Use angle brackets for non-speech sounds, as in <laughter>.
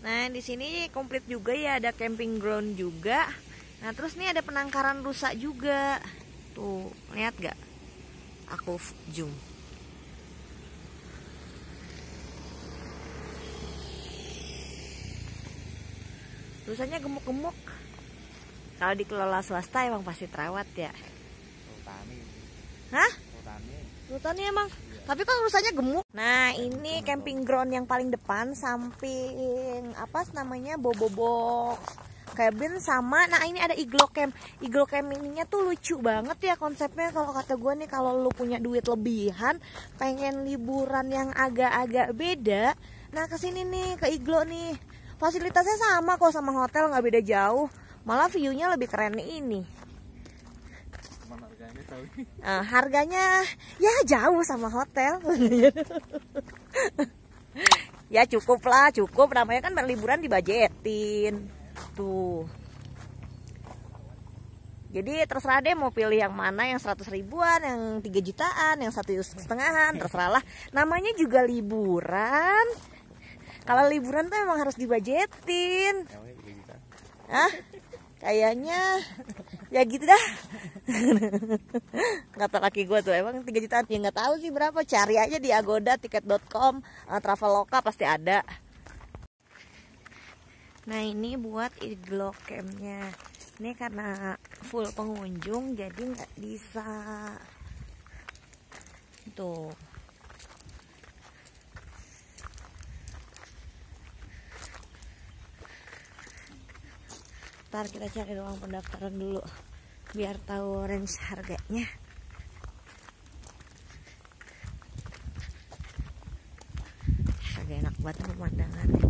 Nah, di sini komplit juga ya, ada camping ground juga. Nah, terus nih ada penangkaran rusa juga. Tuh, lihat gak? Aku zoom. Rusanya gemuk-gemuk. Kalau dikelola swasta emang pasti terawat ya. Rutani. Hah? Rutani. Rutani emang. Tapi kok rusanya gemuk. Nah, ini camping ground yang paling depan samping apa namanya Bobo Box cabin sama nah ini ada iglo camp. Iglo camp ininya tuh lucu banget ya konsepnya kalau kata gue nih kalau lu punya duit lebihan, pengen liburan yang agak-agak beda, nah ke sini nih ke iglo nih. Fasilitasnya sama kok sama hotel nggak beda jauh. Malah view-nya lebih keren ini. Cuman harganya tahu. <laughs> Eh, harganya ya jauh sama hotel. <laughs> ya cukup lah, cukup. Namanya kan berliburan dibajetin. Tuh. Jadi terserah deh mau pilih yang mana yang 100 ribuan, yang 3 jutaan, yang satu setengahan, terserah lah. Namanya juga liburan. Kalau liburan tuh emang harus dibajetin. Hah? Kayaknya ya gitu dah. <laughs> Kata laki gue tuh emang 3 jutaan ya nggak tahu sih berapa. Cari aja di Agoda, tiket.com, uh, Traveloka pasti ada. Nah ini buat iglo campnya. Ini karena full pengunjung jadi nggak bisa. Tuh. Ntar kita cari ruang pendaftaran dulu biar tahu range harganya. Agak enak banget pemandangannya.